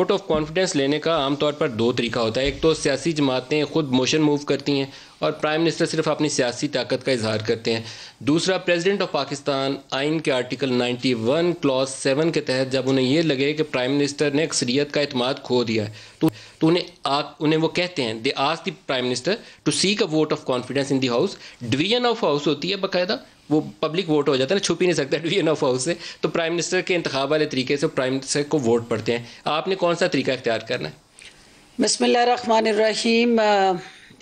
Vote of confidence लेने का आमतौर पर दो तरीका होता है। एक तो सियासी जमातें खुद मोशन मूव करती हैं और प्राइम मिनिस्टर सिर्फ़ अपनी सियासी ताकत का इजहार करते हैं। दूसरा प्रेसिडेंट ऑफ़ पाकिस्तान आइन के आर्टिकल 91 क्लॉज सेवन के तहत जब उन्हें ये लगे कि प्राइम मिनिस्टर ने अक्सरियत का अतमाद खो दिया है तो तो उन्हें आ, उन्हें वो कहते हैं they ask the prime minister to seek a vote of confidence in the house division of house होती है बाकायदा। वो पब्लिक वोट हो जाता है ना छुप ही नहीं सकता डिवीज़न ऑफ़ हाउस से। तो प्राइम मिनिस्टर के इंतखाब वाले तरीके से प्राइम मिनिस्टर को वोट पड़ते हैं। आपने कौन सा तरीका इख्तियार करना है? बसमीम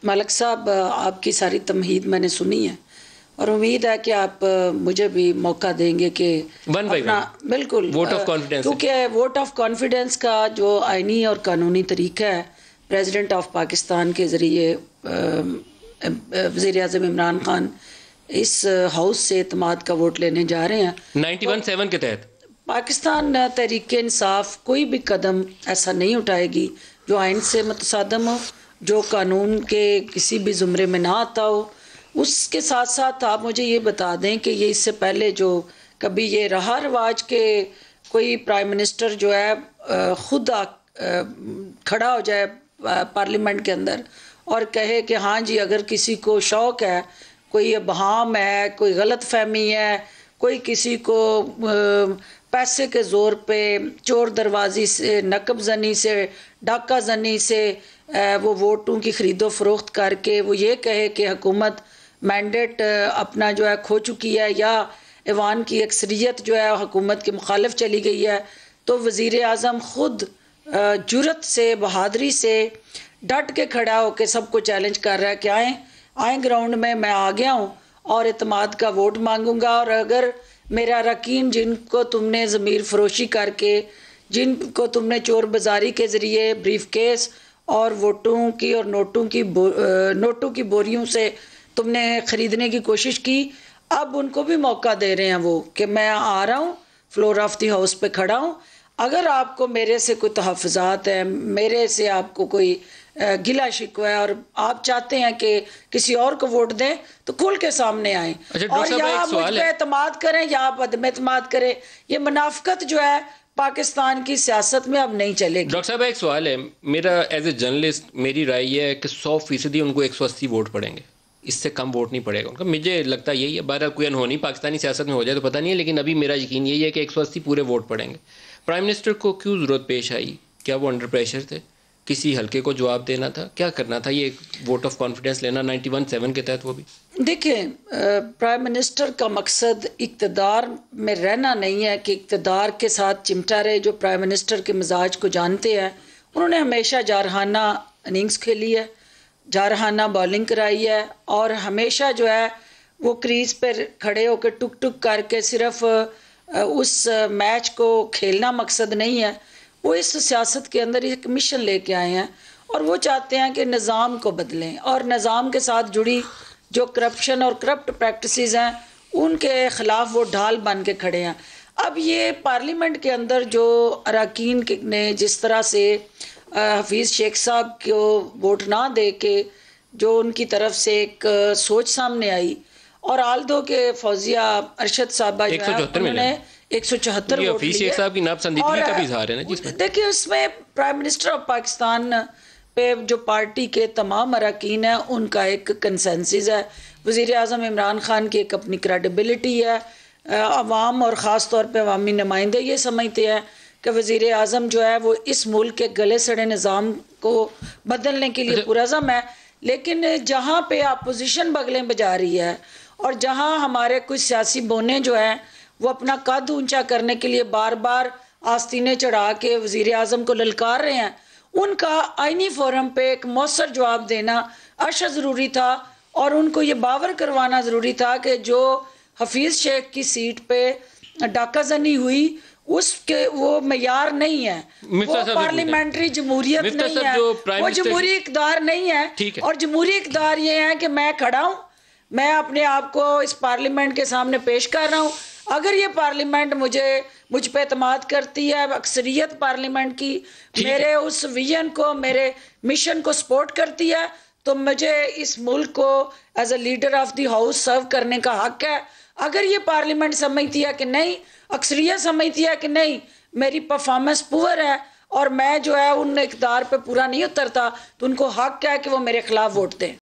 मलक साहब आपकी सारी तमहीद मैंने सुनी है। और उम्मीद है कि आप मुझे भी मौका देंगे कि अपना बिल्कुल। वोट ऑफ़ कॉन्फिडेंस क्योंकि वोट ऑफ़ कॉन्फिडेंस का जो आइनी और कानूनी तरीका है प्रेसिडेंट ऑफ़ पाकिस्तान के ज़रिए वज़ी अजम इमरान खान इस हाउस से अतमाद का वोट लेने जा रहे हैं। नाइन्टी वन सेवन के तहत। पाकिस्तान तहरीक इंसाफ कोई भी कदम ऐसा नहीं उठाएगी जो आइन से मतसादम हो जो कानून के किसी भी ज़ुमरे में ना आता हो। उसके साथ साथ आप मुझे ये बता दें कि ये इससे पहले जो कभी ये रहा रवाज के कोई प्राइम मिनिस्टर जो है ख़ुद खड़ा हो जाए पार्लियामेंट के अंदर और कहे कि हाँ जी अगर किसी को शौक़ है कोई बहाम है, कोई गलत फहमी है, कोई किसी को पैसे के ज़ोर पे चोर दरवाजी से, नकब जनी से, डाका जनी से वो वोटों की ख़रीदो फरोख्त करके वो ये कहे कि हुकूमत मैंडेट अपना जो है खो चुकी है या ईवान की अक्सरियत जो है हुकूमत के मुखालिफ चली गई है तो वज़ी अजम ख़ुद जुरत से, बहादरी से डट के खड़ा होकर सबको चैलेंज कर रहा है कि आए आए ग्राउंड में, मैं आ गया हूँ और अतमाद का वोट मांगूँगा। और अगर मेरा रकीन जिनको तुमने ज़मीर फरोशी करके, जिनको तुमने चोर बाजारी के ज़रिए ब्रीफ केस और वोटों की और नोटों की नोटों की बोरियों से तुमने ख़रीदने की कोशिश की, अब उनको भी मौका दे रहे हैं वो कि मैं आ रहा हूँ, फ्लोर ऑफ़ दी हाउस पे खड़ा हूँ। अगर आपको मेरे से कोई तहफ़ात है, मेरे से आपको कोई गिला शिकवा है और आप चाहते हैं कि किसी और को वोट दें तो खुल के सामने आए। अच्छा, और या आप मुझ पर अतमाद करें या आप अदम अतमाद करें। ये मुनाफ्त जो है पाकिस्तान की सियासत में अब नहीं चलेगी। डॉक्टर साहब एक सवाल है। मेरा एज ए जर्नलिस्ट मेरी राय यह है कि सौ फ़ीसदी उनको एक सौ अस्सी वोट पड़ेंगे। इससे कम वोट नहीं पड़ेगा उनका। मुझे लगता यही है बारह कोई अनहोनी पाकिस्तानी सियासत में हो जाए तो पता नहीं है लेकिन अभी मेरा यकीन यही है कि एक सौ अस्सी पूरे वोट पड़ेंगे। प्राइम मिनिस्टर को क्यों ज़रूरत पेश आई? क्या वो अंडर प्रेशर थे? किसी हल्के को जवाब देना था? क्या करना था? ये वोट ऑफ़ कॉन्फिडेंस लेना नाइन्टी वन सेवन के तहत वो भी। देखिए प्राइम मिनिस्टर का मकसद इकतदार में रहना नहीं है, कि इकतदार के साथ चिमटा रहे। जो प्राइम मिनिस्टर के मिजाज को जानते हैं, उन्होंने हमेशा जारहाना इनिंग्स खेली है, जारहाना बॉलिंग कराई है, और हमेशा जो है, वो क्रीज पर खड़े होकर टुक टुक करके सिर्फ़ उस मैच को खेलना मकसद नहीं है। वो इस सियासत के अंदर एक मिशन लेके आए हैं और वो चाहते हैं कि निज़ाम को बदलें और निज़ाम के साथ जुड़ी जो करप्शन और करप्ट प्रैक्टिसेस हैं उनके ख़िलाफ़ वो ढाल बन के खड़े हैं। अब ये पार्लियामेंट के अंदर जो अरकान ने जिस तरह से हफीज़ शेख साहब को वोट ना दे के जो उनकी तरफ़ से एक सोच सामने आई और आलदो के फौजिया अरशद साहबा जो है उन्होंने एक सौ चौहत्तर साहब की नापसंदीदगी का भी इजहार है ना जिसमें देखिए उसमें प्राइम मिनिस्टर ऑफ़ पाकिस्तान पे जो पार्टी के तमाम अरकान हैं उनका एक कंसेंसिस है। वज़ी अजम इमरान खान की एक अपनी क्रेडिबिलिटी है। अवाम और ख़ास तौर पर अवामी नुमाइंदे ये समझते हैं कि वज़ी अजम जो है वो इस मुल्क के गले सड़े निज़ाम को बदलने के लिए अच्छा। पुरज़म है। लेकिन जहाँ पे अपोजिशन बगलें बजा रही है और जहाँ हमारे कुछ सियासी बोने जो हैं वो अपना कद ऊँचा करने के लिए बार बार आस्तीने चढ़ा के वज़ीर अजम को ललकार रहे हैं। उनका आइनी फोरम पे एक मौसर जवाब देना अशा ज़रूरी था और उनको ये बावर करवाना ज़रूरी था कि जो हफीज़ शेख की सीट पे डाका जनी हुई उसके वो मैार नहीं है। वो पार्लियामेंट्री जमहूरियत नहीं है। वो जमहूरी इकदार नहीं है। और जमहूरी इकदार ये है कि मैं खड़ा हूँ मैं अपने आप को इस पार्लियामेंट के सामने पेश कर रहा हूँ। अगर ये पार्लियामेंट मुझे मुझ पर अतमाद करती है अक्सरियत पार्लियामेंट की मेरे उस विजन को मेरे मिशन को सपोर्ट करती है तो मुझे इस मुल्क को as a leader of the house serve करने का हक है। अगर ये पार्लियामेंट समझती है कि नहीं अक्सरियत समझती है कि नहीं मेरी परफॉर्मेंस पुअर है और मैं जो है उन इकदार पे पूरा नहीं उतरता तो उनको हक है कि वो मेरे खिलाफ वोट दें।